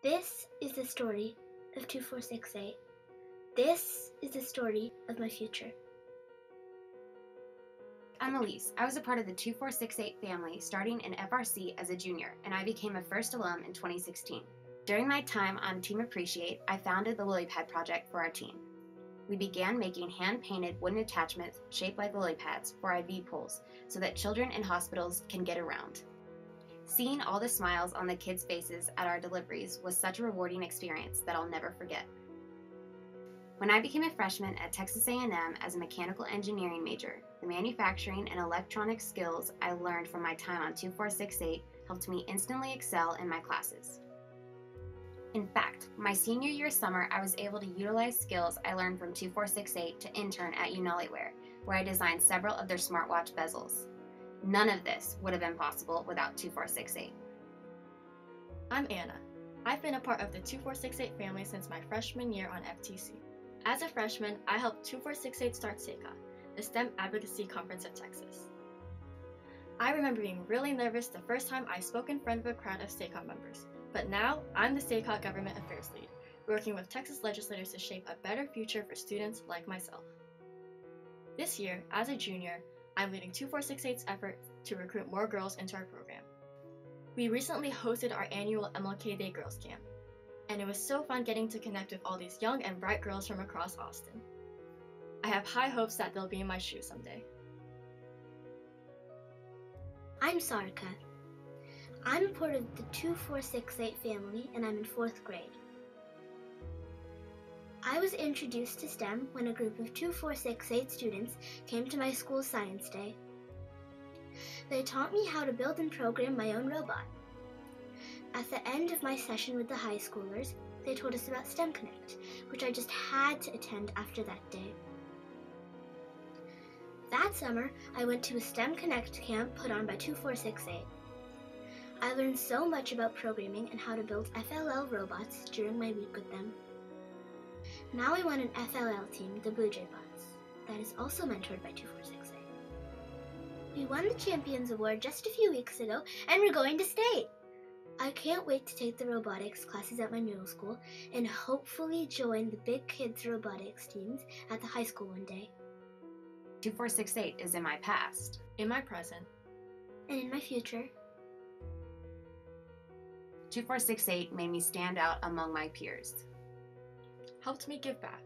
This is the story of 2468. This is the story of my future. I'm Elise. I was a part of the 2468 family starting in FRC as a junior, and I became a first alum in 2016. During my time on Team Appreciate, I founded the lily pad project for our team. We began making hand painted wooden attachments shaped like lily pads for IV poles so that children in hospitals can get around. Seeing all the smiles on the kids' faces at our deliveries was such a rewarding experience that I'll never forget. When I became a freshman at Texas A&M as a mechanical engineering major, the manufacturing and electronic skills I learned from my time on 2468 helped me instantly excel in my classes. In fact, my senior year summer, I was able to utilize skills I learned from 2468 to intern at UnaliWear, where I designed several of their smartwatch bezels. None of this would have been possible without 2468. I'm Anna. I've been a part of the 2468 family since my freshman year on FTC. As a freshman, I helped 2468 start SACOT, the STEM Advocacy Conference of Texas. I remember being really nervous the first time I spoke in front of a crowd of SACOT members, but now I'm the SACOT Government Affairs Lead, working with Texas legislators to shape a better future for students like myself. This year, as a junior, I'm leading 2468's effort to recruit more girls into our program. We recently hosted our annual MLK Day Girls Camp, and it was so fun getting to connect with all these young and bright girls from across Austin. I have high hopes that they'll be in my shoes someday. I'm Sarika. I'm a part of the 2468 family and I'm in fourth grade. I was introduced to STEM when a group of 2468 students came to my school's science day. They taught me how to build and program my own robot. At the end of my session with the high schoolers, they told us about STEM Connect, which I just had to attend after that day. That summer, I went to a STEM Connect camp put on by 2468. I learned so much about programming and how to build FLL robots during my week with them. Now we want an FLL team, the Blue Jay Bots, that is also mentored by 2468. We won the Champions Award just a few weeks ago, and we're going to state. I can't wait to take the robotics classes at my middle school and hopefully join the big kids robotics teams at the high school one day. 2468 is in my past. In my present, And in my future, 2468 made me stand out among my peers. Helped me give back.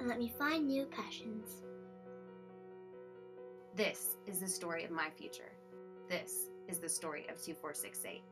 and let me find new passions. This is the story of my future. This is the story of 2468.